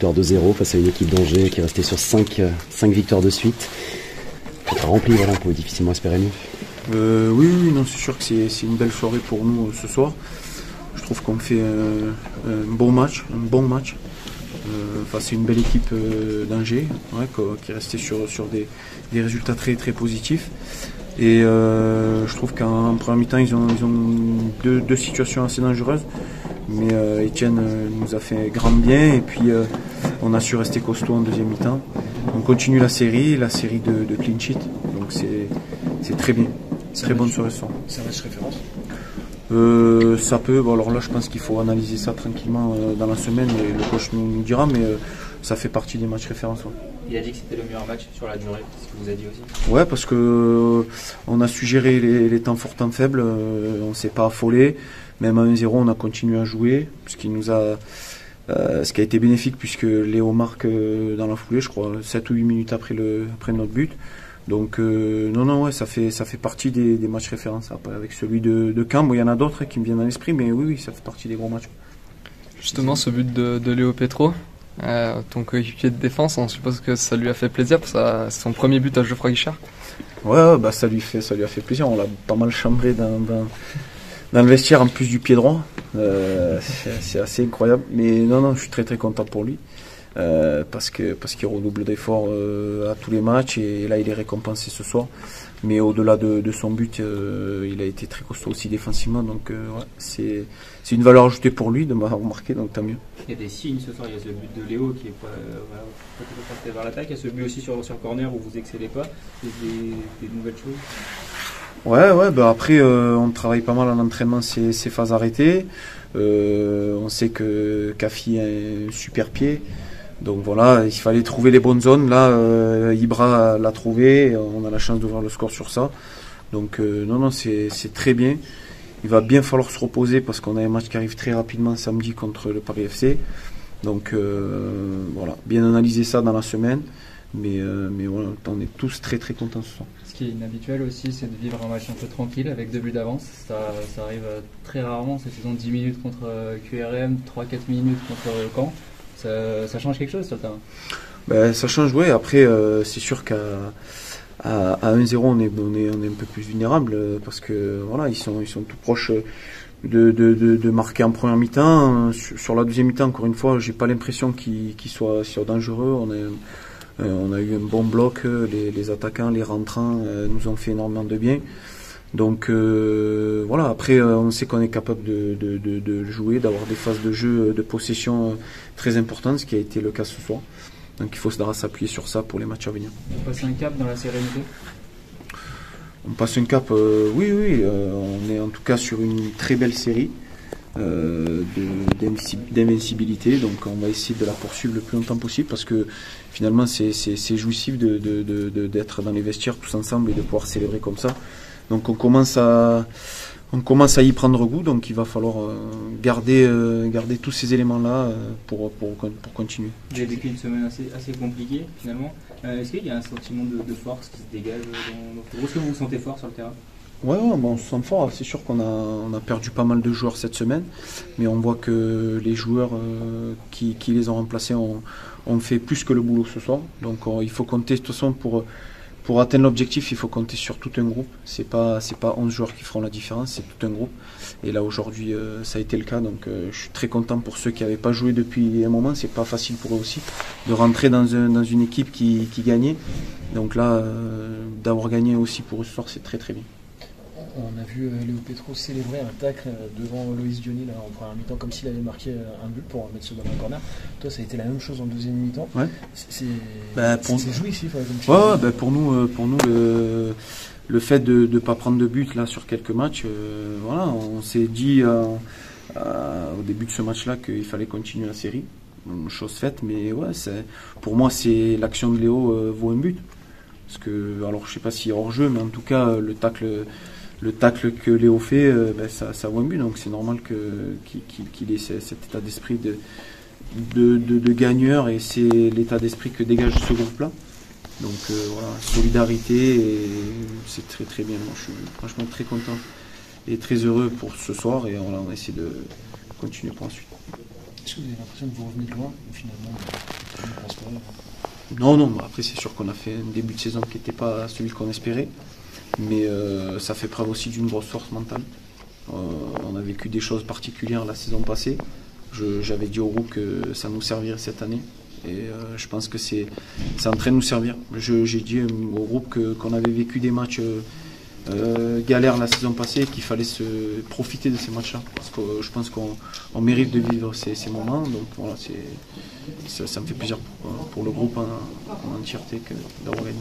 victoire 2-0 face à une équipe d'Angers qui est restée sur 5, 5 victoires de suite. Rempli, voilà, on pouvait difficilement espérer mieux. Euh, oui, oui, non, c'est sûr que c'est une belle soirée pour nous euh, ce soir. Je trouve qu'on fait un bon match, un bon match. à une belle équipe d'Angers qui est restée sur, sur des, résultats très, très positifs. Et je trouve qu'en première mi-temps, ils ont, ils ont deux, deux, situations assez dangereuses. Mais euh, Etienne euh, nous a fait grand bien et puis euh, on a su rester costaud en deuxième mi-temps. On continue la série, la série de, de clean sheet. Donc c'est très bien. Très bonne soirée Ça match référence euh, ça peut, bon alors là je pense qu'il faut analyser ça tranquillement dans la semaine et le coach nous, dira, mais ça fait partie des matchs références. Il a dit que c'était le meilleur match sur la durée, c'est ce que vous a dit aussi Ouais, parce que on a su gérer les, les temps forts, temps faibles, on ne s'est pas affolé. Même à 1-0, on a continué à jouer, ce qui nous a, euh, ce qui a été bénéfique puisque Léo marque euh, dans la foulée, je crois, 7 ou 8 minutes après, le, après notre but. Donc euh, non, non, ouais, ça fait, ça fait partie des, des matchs références. Après, avec celui de, de il y en a d'autres qui me viennent à l'esprit, mais oui, oui, ça fait partie des gros matchs. Justement, ce but de, de Léo Petro, ton coéquipier de défense, on suppose que ça lui a fait plaisir, parce que c'est son premier but à Geoffroy Guichard. Ouais, bah ça lui fait, ça lui a fait plaisir. On l'a pas mal chambré dans, dans, dans le vestiaire en plus du pied droit. Euh, c'est assez incroyable. Mais non, non, je suis très très content pour lui. Euh, parce parce qu'il redouble d'efforts euh, à tous les matchs et là il est récompensé ce soir. Mais au-delà de, son but, il a été très costaud aussi défensivement. Donc ouais, c'est une valeur ajoutée pour lui de m'avoir remarqué, donc tant mieux. Il y a des signes ce soir. Il y a ce but de Léo qui est pas, voilà, pas vers l'attaque. Il y a ce but aussi sur sur corner où vous excellez pas. Des, des nouvelles choses. Ouais, ouais, bah après, euh, on travaille pas mal en entraînement ces, ces phases arrêtées. Euh, on sait que Kafi a un super pied. Donc voilà, il fallait trouver les bonnes zones. Là, euh, Ibra l'a trouvé. On a la chance d'ouvrir le score sur ça. Donc non, non, c'est très bien. Il va bien falloir se reposer parce qu'on a un match qui arrive très rapidement samedi contre le Paris FC. Donc voilà, bien analyser ça dans la semaine. Mais, mais voilà, on est tous très très contents ce soir qui est inhabituel aussi, c'est de vivre un match un peu tranquille avec deux buts d'avance. Ça, arrive euh, très rarement, cette saison 10 minutes contre euh, QRM, 3-4 minutes contre euh, Caen. Ça, change quelque chose sur le terrain ben, Ça change, oui. Après, c'est sûr qu'à à, 1-0, on est, on, est, on est un peu plus vulnérable parce que voilà, ils sont, ils sont tout proches. De, de, de, marquer en première mi-temps. Sur, la deuxième mi-temps, encore une fois, j'ai pas l'impression qu'ils soient, soient dangereux. On est, euh, on a eu un bon bloc, euh, les, attaquants, les rentrants euh, nous ont fait énormément de bien. Donc voilà, après on sait qu'on est capable de, jouer, d'avoir des phases de jeu, de possession très importantes, ce qui a été le cas ce soir. Donc il faut s'appuyer sur ça pour les matchs à venir. On passe un cap dans la sérénité On passe un cap, oui, oui, on est en tout cas sur une très belle série. Euh, d'invincibilité. Donc on va essayer de la poursuivre le plus longtemps possible parce que finalement c'est jouissif d'être dans les vestiaires tous ensemble et de pouvoir célébrer comme ça. Donc on commence à, on commence à y prendre goût, donc il va falloir euh, garder, euh, garder tous ces éléments-là pour, pour, pour, continuer. J'ai vécu une semaine assez, assez compliquée finalement. Est-ce qu'il y a un sentiment de, force qui se dégage dans Est-ce que vous vous sentez fort sur le terrain? Ouais, bon, on se sent fort. C'est sûr qu'on a, on a perdu pas mal de joueurs cette semaine, mais on voit que les joueurs euh, qui, qui, les ont remplacés ont, ont, fait plus que le boulot ce soir. Donc il faut compter, de toute façon, pour, pour atteindre l'objectif, il faut compter sur tout un groupe. C'est pas, c'est pas 11 joueurs qui feront la différence, c'est tout un groupe. Et là aujourd'hui, euh, ça a été le cas. Donc euh, je suis très content pour ceux qui n'avaient pas joué depuis un moment. C'est pas facile pour eux aussi de rentrer dans, un, dans une équipe qui, qui gagnait. Donc là, d'avoir gagné aussi pour eux ce soir, c'est très très bien on a vu euh, Léo Petro célébrer un tacle euh, devant Loïs Diony en première mi-temps, comme s'il avait marqué euh, un but pour mettre ce ballon en corner. Toi, ça a été la même chose en deuxième mi-temps. Ouais. C'est bah, jouissif. Ouais, bah, pour nous, pour nous le, le fait de ne pas prendre de but là sur quelques matchs, voilà, on s'est dit au début de ce match-là qu'il fallait continuer la série. Chose faite, mais ouais, pour moi, c'est l'action de Léo vaut un but. Parce que, alors je sais pas est hors jeu, mais en tout cas, le tacle le tacle que Léo fait, euh, ben, ça, ça vaut un but. Donc c'est normal qu'il ait cet état d'esprit de, de, gagneur et c'est l'état d'esprit que dégage ce groupe-là. Donc euh, voilà, solidarité c'est très très bien. Moi, je suis franchement très content et très heureux pour ce soir et on va essayer de continuer pour la suite. Est-ce que vous avez l'impression que vous revenez de loin finalement Non, non, après c'est sûr qu'on a fait un début de saison qui n'était pas celui qu'on espérait, mais euh, ça fait preuve aussi d'une grosse force mentale. Euh, on a vécu des choses particulières la saison passée. J'avais dit au groupe que ça nous servirait cette année. Et euh, je pense que c'est en train de nous servir. J'ai dit au groupe qu'on avait vécu des matchs euh, euh, galères la saison passée qu'il fallait se profiter de ces matchs-là. Parce que euh, je pense qu'on on mérite de vivre ces, moments. Donc voilà, ça, ça me fait plaisir pour, pour le groupe en, en entièreté d'avoir gagné.